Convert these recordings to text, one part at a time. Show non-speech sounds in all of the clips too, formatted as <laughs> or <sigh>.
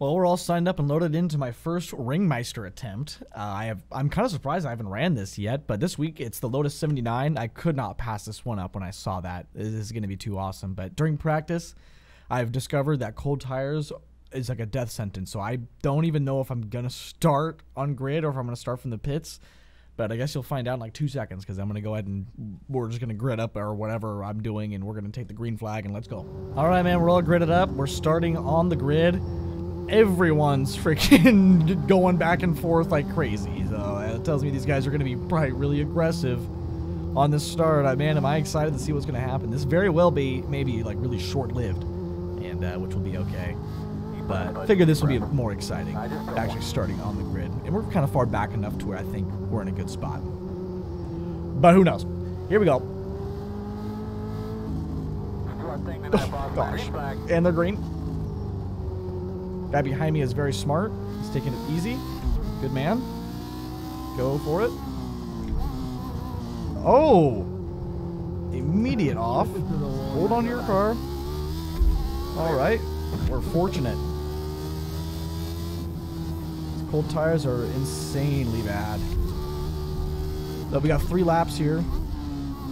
Well, we're all signed up and loaded into my first Ringmeister attempt. Uh, I have, I'm kind of surprised I haven't ran this yet, but this week it's the Lotus 79. I could not pass this one up when I saw that. This is going to be too awesome. But during practice, I've discovered that cold tires is like a death sentence. So I don't even know if I'm going to start on grid or if I'm going to start from the pits. But I guess you'll find out in like two seconds because I'm going to go ahead and we're just going to grid up or whatever I'm doing and we're going to take the green flag and let's go. All right, man, we're all gridded up. We're starting on the grid everyone's freaking <laughs> going back and forth like crazy. So it tells me these guys are going to be probably really aggressive on this start. I, man, am I excited to see what's going to happen. This very well be maybe like really short-lived, and uh, which will be okay. But I figure this will be more exciting, actually starting on the grid. And we're kind of far back enough to where I think we're in a good spot. But who knows? Here we go. Oh, gosh. And they're green. Guy behind me is very smart. He's taking it easy. Good man. Go for it. Oh! Immediate off. Hold on to your car. Alright. We're fortunate. These cold tires are insanely bad. But we got three laps here.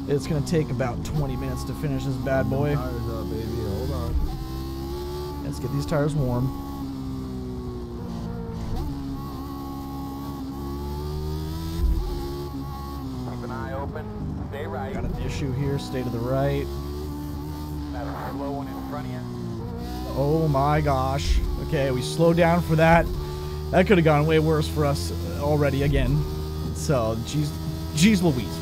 It's going to take about 20 minutes to finish this bad boy. Let's get these tires warm. Here. Stay to the right. Oh my gosh. Okay, we slowed down for that. That could have gone way worse for us already again. So, geez, geez Louise.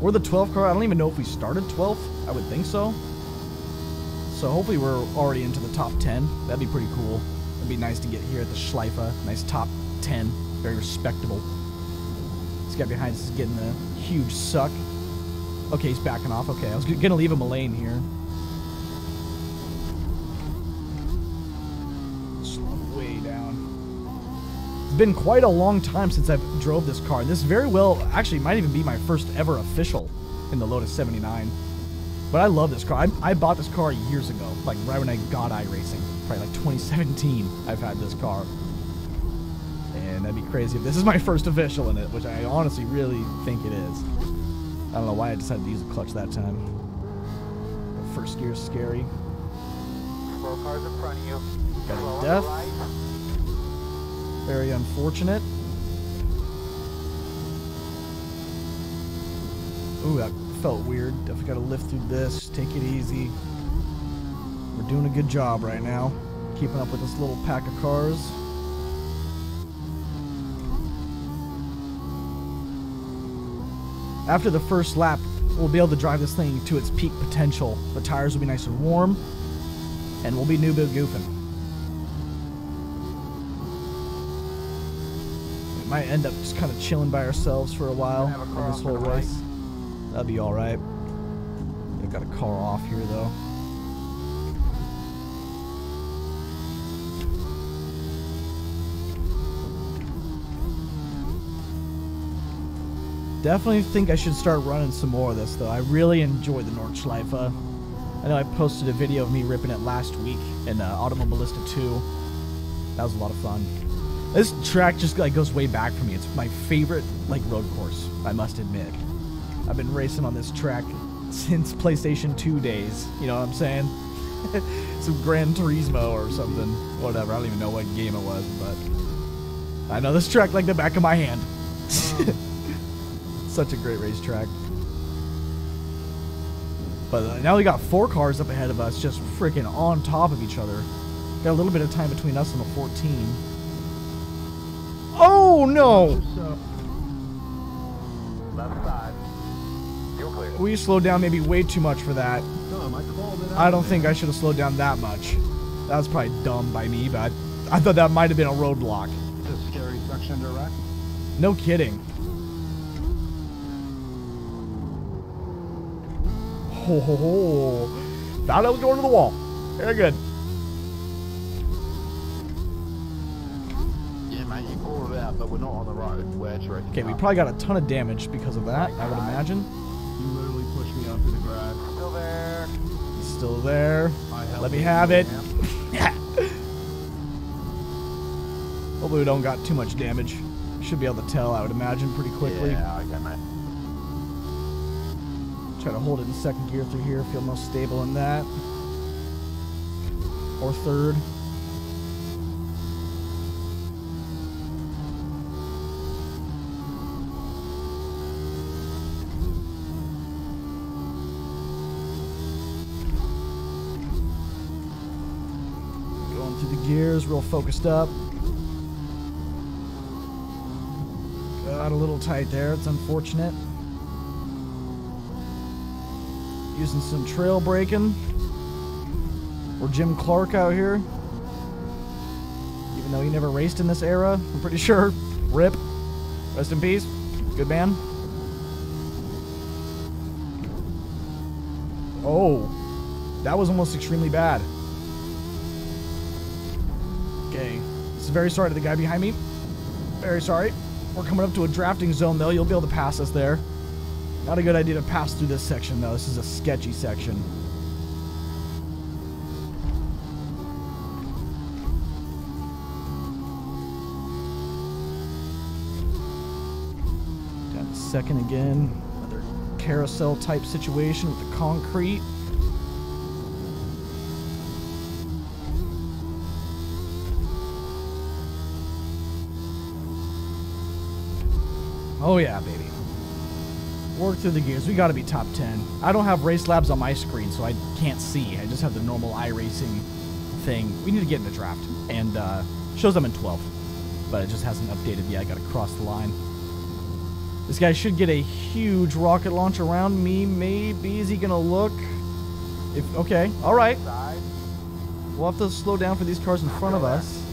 We're the 12th car. I don't even know if we started 12th. I would think so. So hopefully we're already into the top 10. That'd be pretty cool. It'd be nice to get here at the Schleife. Nice top 10. Very respectable. This guy behind us is getting a huge suck. Okay, he's backing off. Okay, I was going to leave him a lane here. Slow way down. It's been quite a long time since I've drove this car. This very well actually might even be my first ever official in the Lotus 79. But I love this car. I, I bought this car years ago, like right when I got iRacing. Probably like 2017 I've had this car. And that'd be crazy if this is my first official in it, which I honestly really think it is. I don't know why I decided to use the clutch that time. The first gear is scary. Cars in front of you. Got Slow a death. right. Very unfortunate. Ooh, that felt weird. Definitely got to lift through this. Take it easy. We're doing a good job right now. Keeping up with this little pack of cars. After the first lap, we'll be able to drive this thing to its peak potential. The tires will be nice and warm, and we'll be new big goofing. We might end up just kind of chilling by ourselves for a while in this whole to the right. race. That'd be all right. I've got a car off here though. Definitely think I should start running some more of this though. I really enjoy the Nordschleife. I know I posted a video of me ripping it last week in uh, Automobilista 2. That was a lot of fun. This track just like goes way back for me. It's my favorite like road course, I must admit. I've been racing on this track since PlayStation 2 days. You know what I'm saying? <laughs> Some Gran Turismo or something. Whatever. I don't even know what game it was, but I know this track like the back of my hand. <laughs> Such a great racetrack. But uh, now we got four cars up ahead of us, just freaking on top of each other. Got a little bit of time between us and the 14. Oh no! Left side. You're clear. We slowed down maybe way too much for that. I called it out. I don't think I should have slowed down that much. That was probably dumb by me, but I thought that might have been a roadblock. It's a scary section to wreck. No kidding. Ho ho ho. Thought I was going to the wall. Very good. Yeah, mate, you called it out, but we're not on the road. We're actually Okay, we probably got a ton of damage because of that, I would imagine. You literally pushed me onto the grass. Still there. Still there. I Let me have it. <laughs> Hopefully we don't got too much damage. Should be able to tell, I would imagine, pretty quickly. Yeah, okay, mate. Try to hold it in second gear through here. Feel most stable in that. Or third. Going through the gears, real focused up. Got a little tight there. It's unfortunate. Using some trail braking. We're Jim Clark out here. Even though he never raced in this era, I'm pretty <laughs> sure. Rip. Rest in peace. Good man. Oh. That was almost extremely bad. Okay. This is very sorry to the guy behind me. Very sorry. We're coming up to a drafting zone, though. You'll be able to pass us there. Not a good idea to pass through this section, though. This is a sketchy section. Down second again. Another carousel type situation with the concrete. Oh yeah, baby. Work through the gears. We gotta be top 10. I don't have race labs on my screen, so I can't see. I just have the normal iRacing thing. We need to get in the draft. And uh, shows I'm in 12. But it just hasn't updated yet. I gotta cross the line. This guy should get a huge rocket launch around me. Maybe is he gonna look? If okay, all right. We'll have to slow down for these cars in front of us.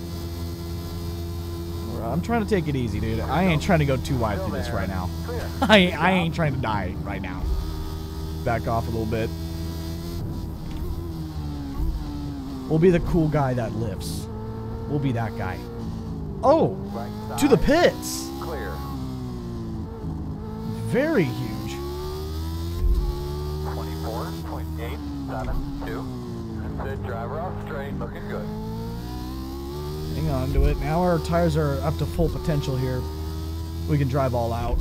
I'm trying to take it easy, dude. I ain't trying to go too wide through this right now. <laughs> I ain't, I ain't trying to die right now. Back off a little bit. We'll be the cool guy that lifts. We'll be that guy. Oh, to the pits. Clear. Very huge. 24.872. That's it. Driver off straight. Looking good. Hang on to it. Now our tires are up to full potential here. We can drive all out.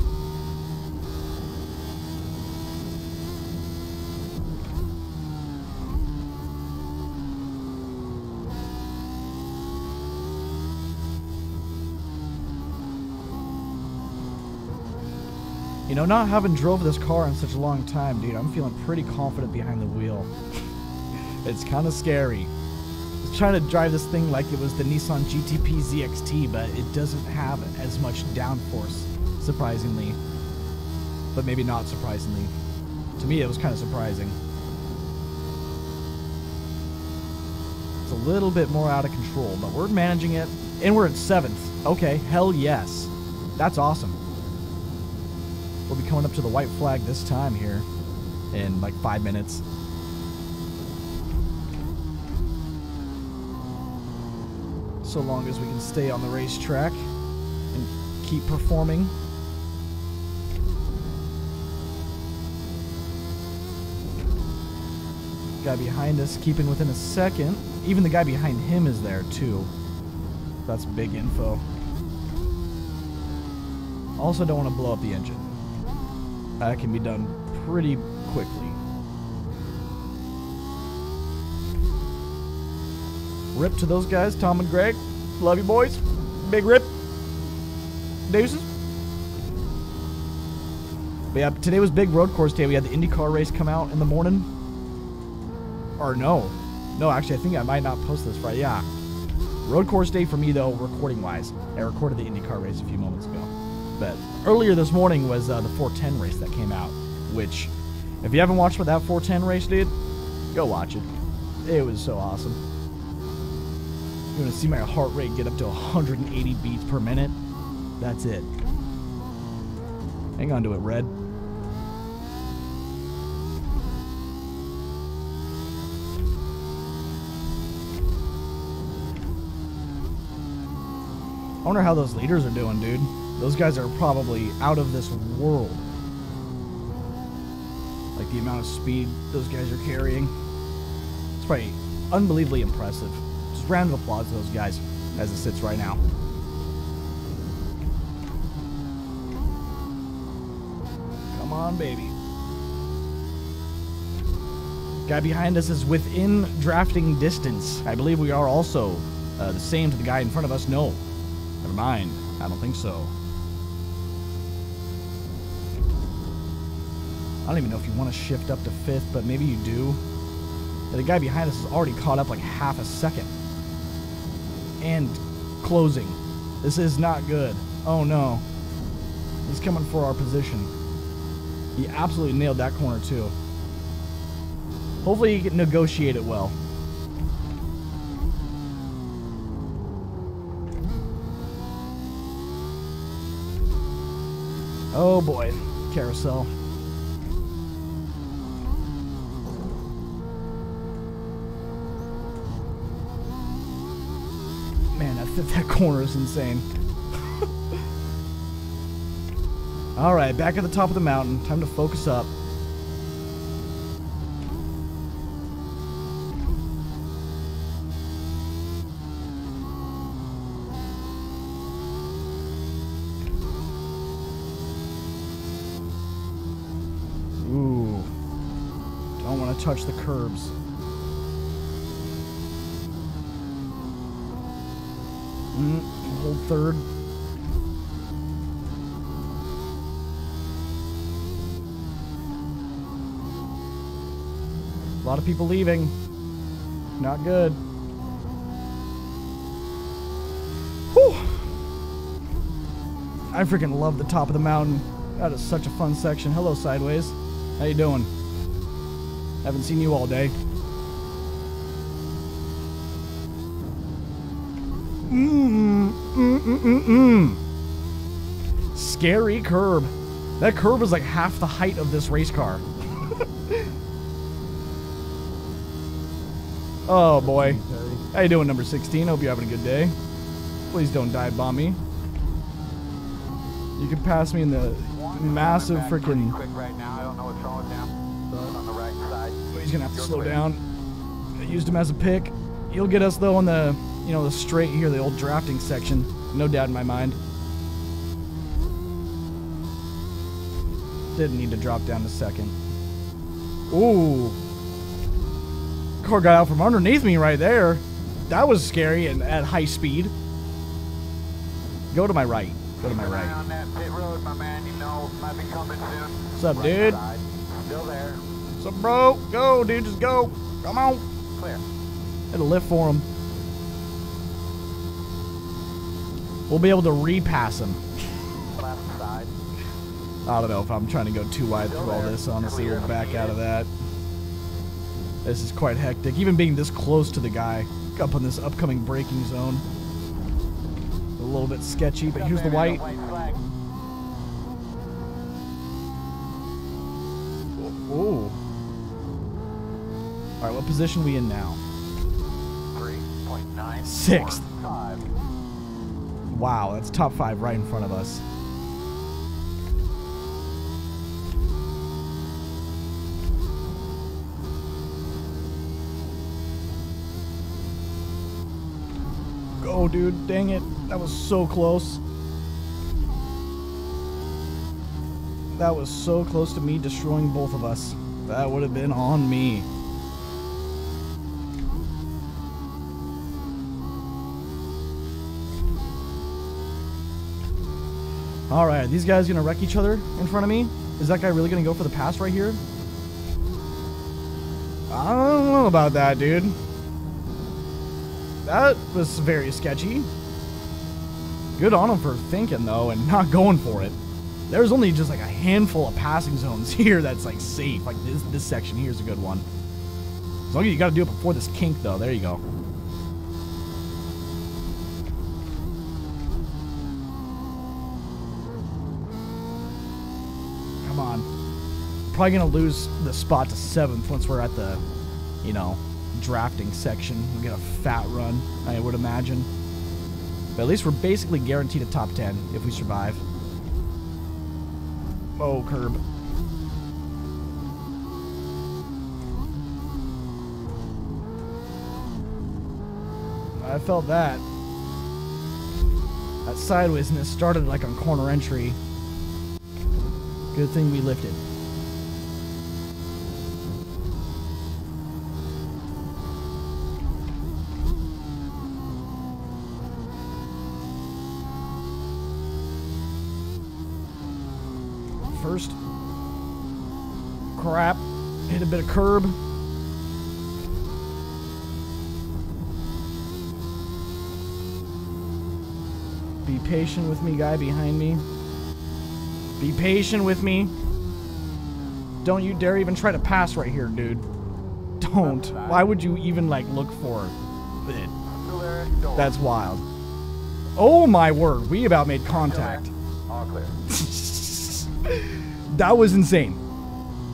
You know, not having drove this car in such a long time, dude, I'm feeling pretty confident behind the wheel. <laughs> it's kind of scary. Trying to drive this thing like it was the Nissan GTP ZXT, but it doesn't have as much downforce, surprisingly. But maybe not surprisingly. To me, it was kind of surprising. It's a little bit more out of control, but we're managing it. And we're at seventh. Okay, hell yes. That's awesome. We'll be coming up to the white flag this time here in like five minutes. So long as we can stay on the racetrack and keep performing. Guy behind us keeping within a second. Even the guy behind him is there too. That's big info. Also don't want to blow up the engine. That can be done pretty quickly. Rip to those guys, Tom and Greg. Love you boys. Big rip. Deuces. But yeah, today was big road course day. We had the IndyCar race come out in the morning. Or no. No, actually, I think I might not post this Friday. Yeah. Road course day for me, though, recording wise. I recorded the IndyCar race a few moments ago. But earlier this morning was uh, the 410 race that came out, which, if you haven't watched what that 410 race, dude, go watch it. It was so awesome. You want to see my heart rate get up to 180 beats per minute? That's it. Hang on to it, Red. I wonder how those leaders are doing, dude. Those guys are probably out of this world. Like the amount of speed those guys are carrying. It's probably unbelievably impressive round of applause to those guys as it sits right now. Come on, baby. Guy behind us is within drafting distance. I believe we are also uh, the same to the guy in front of us. No. Never mind. I don't think so. I don't even know if you want to shift up to fifth, but maybe you do. The guy behind us is already caught up like half a second. And closing. This is not good. Oh no. He's coming for our position. He absolutely nailed that corner too. Hopefully he can negotiate it well. Oh boy, carousel. That <laughs> that corner is insane. <laughs> All right, back at the top of the mountain. Time to focus up. Ooh. Don't want to touch the curbs. Third. A lot of people leaving. Not good. Whew. I freaking love the top of the mountain. That is such a fun section. Hello, Sideways. How you doing? Haven't seen you all day. Mm, mm, mm, mm. Scary curb. That curb is like half the height of this race car. <laughs> oh boy. How you doing, number 16? Hope you're having a good day. Please don't dive bomb me. You can pass me in the massive freaking. He's gonna have to slow down. I used him as a pick. He'll get us though on the, you know, the straight here, the old drafting section. No doubt in my mind. Didn't need to drop down to second. Ooh. Car got out from underneath me right there. That was scary and at high speed. Go to my right. Go to my Keep an eye right. on that pit road, my. You know, might be coming soon. What's up, Right dude? side. Still there. What's up, bro? Go, dude. Just go. Come on. Clear. Hit a lift for him. We'll be able to repass him. I don't know if I'm trying to go too wide through all this. Honestly, we'll back out of that. This is quite hectic. Even being this close to the guy up on this upcoming braking zone. A little bit sketchy, but here's the white. Ooh. All right, what position are we in now? 3.9. Sixth. Wow, that's top five right in front of us. Go, dude. Dang it. That was so close. That was so close to me destroying both of us. That would have been on me. All right, these guys gonna wreck each other in front of me? Is that guy really gonna go for the pass right here? I don't know about that, dude. That was very sketchy. Good on him for thinking though and not going for it. There's only just like a handful of passing zones <laughs> here that's like safe. Like this this section here is a good one. As long as you gotta do it before this kink though. There you go. Come Probably gonna lose the spot to seventh once we're at the, you know, drafting section. We get a fat run, I would imagine. But at least we're basically guaranteed a top 10 if we survive. Oh, curb. I felt that. That sidewaysness started like on corner entry. Good thing we lifted. First. Crap. Hit a bit of curb. Be patient with me, guy behind me. Be patient with me. Don't you dare even try to pass right here, dude. Don't. Why would you even, like, look for it? Still there, go. That's wild. Oh my word, we about made contact. All clear. <laughs> That was insane.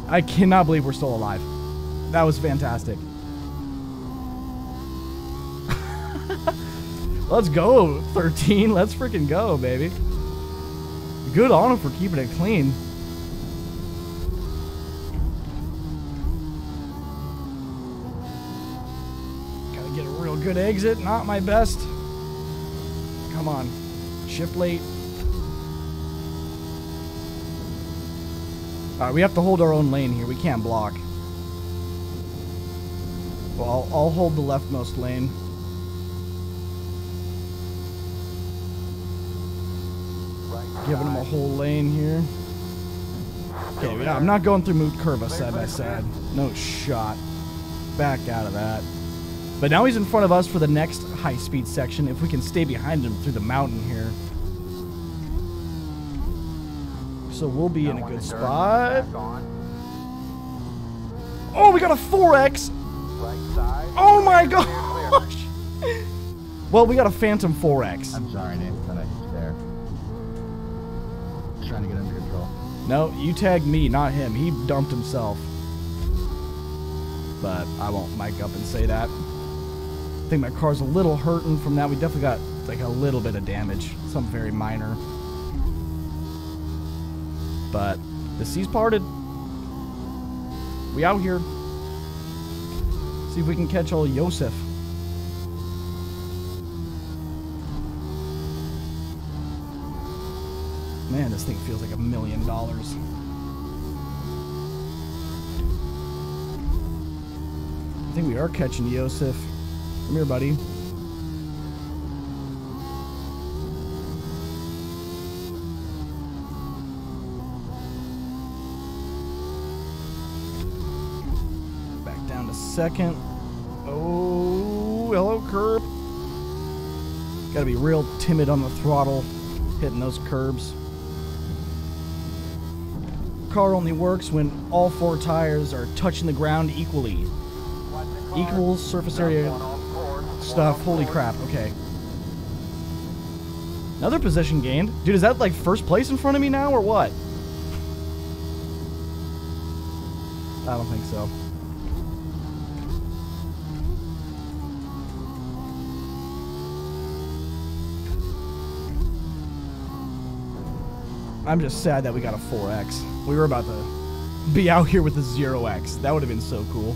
I cannot believe we're still alive. That was fantastic. <laughs> Let's go, 13. Let's freaking go, baby. Good on him for keeping it clean. Gotta get a real good exit. Not my best. Come on. Shift late. Alright, we have to hold our own lane here. We can't block. Well, I'll, I'll hold the leftmost lane. Right Giving him a whole lane here. Okay, yeah, I'm not going through Mutkurve side by side. No shot. Back out of that. But now he's in front of us for the next high speed section if we can stay behind him through the mountain here. So we'll be in a good on the dirt, spot. Oh, we got a 4X! Right side. Oh my gosh! Well, we got a Phantom 4X. I'm sorry, Nathan, that I hit there. Just trying to get under control. No, you tagged me, not him. He dumped himself. But I won't mic up and say that. I think my car's a little hurting from that. We definitely got like a little bit of damage, some very minor. But the sea's parted. We out here. See if we can catch old Yosef. Man, this thing feels like a million dollars. I think we are catching Yosef. Come here, buddy. Second. Oh, hello, curb. Gotta be real timid on the throttle, hitting those curbs. Car only works when all four tires are touching the ground equally. Equal surface area stuff. Holy crap. Okay. Another position gained. Dude, is that like first place in front of me now or what? I don't think so. I'm just sad that we got a 4X. We were about to be out here with a 0X. That would have been so cool.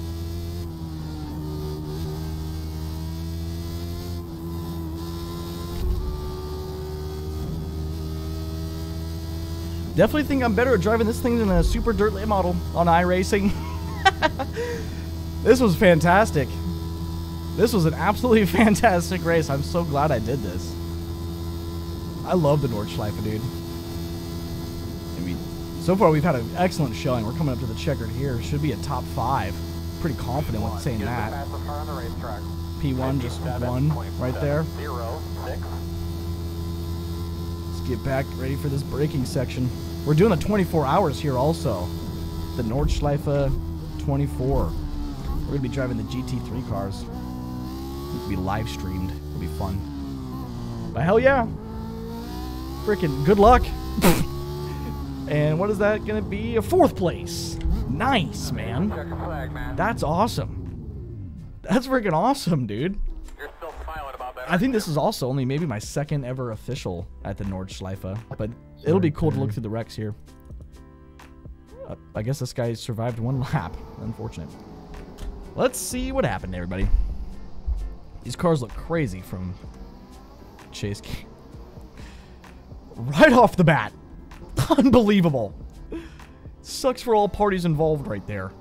Definitely think I'm better at driving this thing than a super dirt late model on iRacing. <laughs> this was fantastic. This was an absolutely <laughs> fantastic race. I'm so glad I did this. I love the Nordschleife, dude. Mean, so far we've had an excellent showing. We're coming up to the checkered here. Should be a top five. Pretty confident with saying the that. fastest car on the racetrack. P1 just 57, one right there. Let's get back ready for this braking section. We're doing a 24 hours here also. The Nordschleife 24. We're going to be driving the GT3 cars. It'll be live streamed. It'll be fun. But hell yeah. Freaking good luck. <laughs> and what is that going to be? A fourth place. Nice, man. Flag, man. That's awesome. That's freaking awesome, dude. You're still smiling about that. I think this is also only maybe my second ever official at the Nordschleife, but it'll be cool to look through the wrecks here. Uh, I guess this guy survived one <laughs> lap. Unfortunate. Let's see what happened, everybody. These cars look crazy from Chase. <laughs> Right off the bat. <laughs> Unbelievable. Sucks for all parties involved right there.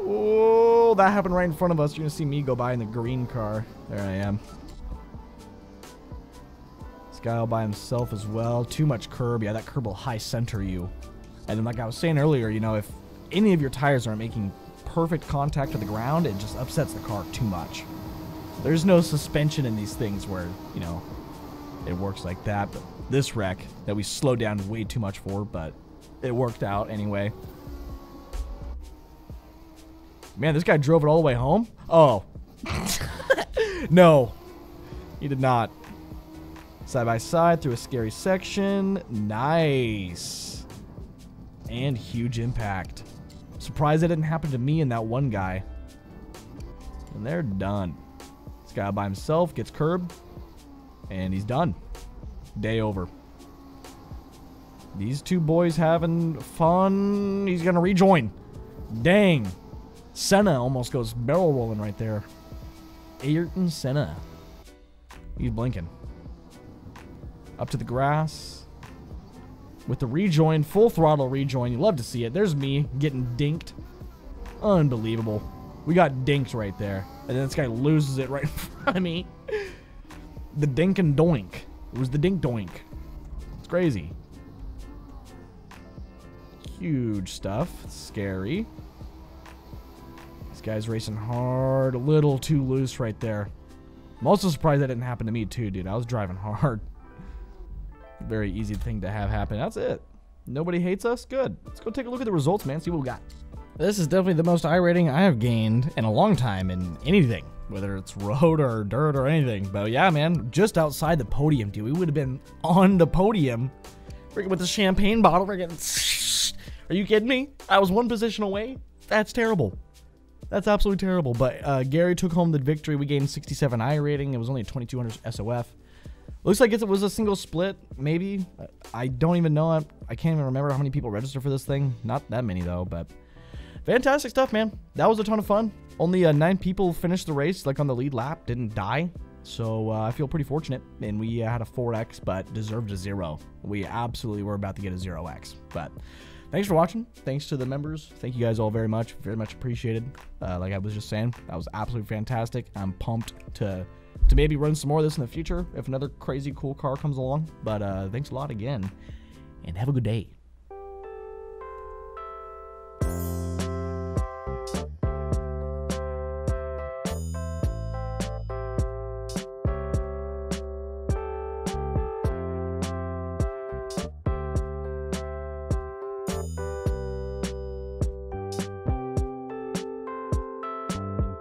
Oh, that happened right in front of us. You're gonna see me go by in the green car. There I am. This guy all by himself as well. Too much curb. Yeah, that curb will high center you. And then, like I was saying earlier, you know, if any of your tires aren't making perfect contact to the ground, it just upsets the car too much. There's no suspension in these things where, you know, it works like that. But this wreck that we slowed down way too much for, but it worked out anyway. Man, this guy drove it all the way home? Oh. <laughs> no. He did not. Side by side through a scary section. Nice. And huge impact. Surprised it didn't happen to me and that one guy. And they're done. This guy by himself gets curbed. And he's done. Day over. These two boys having fun. He's going to rejoin. Dang. Senna almost goes barrel rolling right there. Ayrton Senna. He's blinking. Up to the grass. With the rejoin, full throttle rejoin. You love to see it. There's me getting dinked. Unbelievable. We got dinked right there. And then this guy loses it right <laughs> in front of me. The dink and doink. It was the dink doink. It's crazy. Huge stuff. Scary. This guy's racing hard. A little too loose right there. I'm also surprised that didn't happen to me too, dude. I was driving <laughs> hard. Very easy thing to have happen. That's it. Nobody hates us? Good. Let's go take a look at the results, man. See what we got. This is definitely the most iRating I have gained in a long time in anything, whether it's <laughs> road or dirt or anything. But yeah, man, just outside the podium, dude. We would have been on the podium with the champagne bottle. Freaking, <laughs> are you kidding me? I was one position away. That's terrible. That's absolutely terrible. But uh, Gary took home the victory. We gained 67 iRating. It was only a 2200 SOF. Looks like it was a single split, maybe. I don't even know. I, I can't even remember how many people registered for this thing. Not that many, though, but fantastic stuff, man. That was a ton of fun. Only uh, nine people finished the race, like on the lead lap, didn't die. So uh, I feel pretty fortunate. And we uh, had a 4X, but deserved a 0. We absolutely were about to get a 0X. But thanks for watching. Thanks to the members. Thank you guys all very much. Very much appreciated. Uh, like I was just saying, that was absolutely fantastic. I'm pumped to to maybe run some more of this in the future if another crazy cool car comes along. But uh, thanks a lot again, and have a good day.